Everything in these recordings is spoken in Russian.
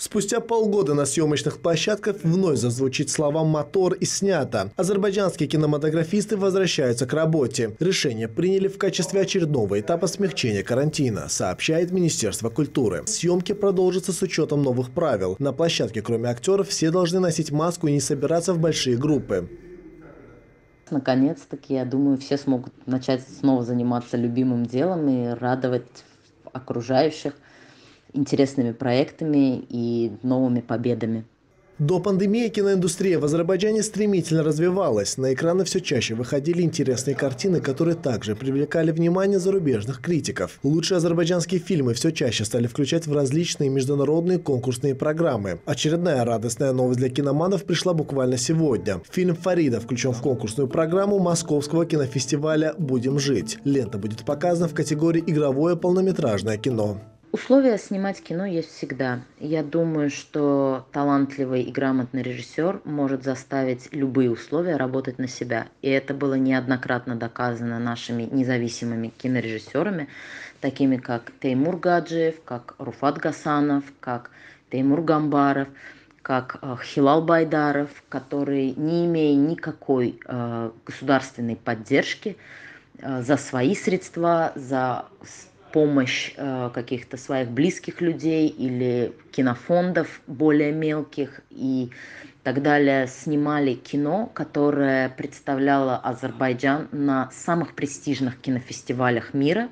Спустя полгода на съемочных площадках вновь зазвучит слова «мотор» и «снято». Азербайджанские кинематографисты возвращаются к работе. Решение приняли в качестве очередного этапа смягчения карантина, сообщает Министерство культуры. Съемки продолжатся с учетом новых правил. На площадке, кроме актеров, все должны носить маску и не собираться в большие группы. Наконец-таки, я думаю, все смогут начать снова заниматься любимым делом и радовать окружающих интересными проектами и новыми победами. До пандемии киноиндустрия в Азербайджане стремительно развивалась. На экраны все чаще выходили интересные картины, которые также привлекали внимание зарубежных критиков. Лучшие азербайджанские фильмы все чаще стали включать в различные международные конкурсные программы. Очередная радостная новость для киноманов пришла буквально сегодня. Фильм «Фарида» включен в конкурсную программу Московского кинофестиваля «Будем жить». Лента будет показана в категории «Игровое полнометражное кино». Условия снимать кино есть всегда. Я думаю, что талантливый и грамотный режиссер может заставить любые условия работать на себя. И это было неоднократно доказано нашими независимыми кинорежиссерами, такими как Теймур Гаджиев, как Руфат Гасанов, как Теймур Гамбаров, как э, Хилал Байдаров, которые, не имея никакой э, государственной поддержки, э, за свои средства, за помощь э, каких-то своих близких людей или кинофондов более мелких и так далее снимали кино, которое представляло Азербайджан на самых престижных кинофестивалях мира.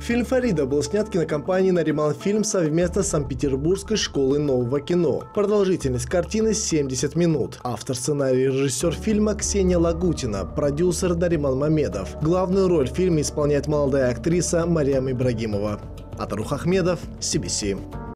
Фильм «Фарида» был снят кинокомпанией «Нариман Фильм» совместно с Санкт-Петербургской школой нового кино. Продолжительность картины 70 минут. Автор сценария и режиссер фильма Ксения Лагутина, продюсер Нариман Мамедов. Главную роль в фильме исполняет молодая актриса Мариам Ибрагимова. Атарух Ахмедов, CBC.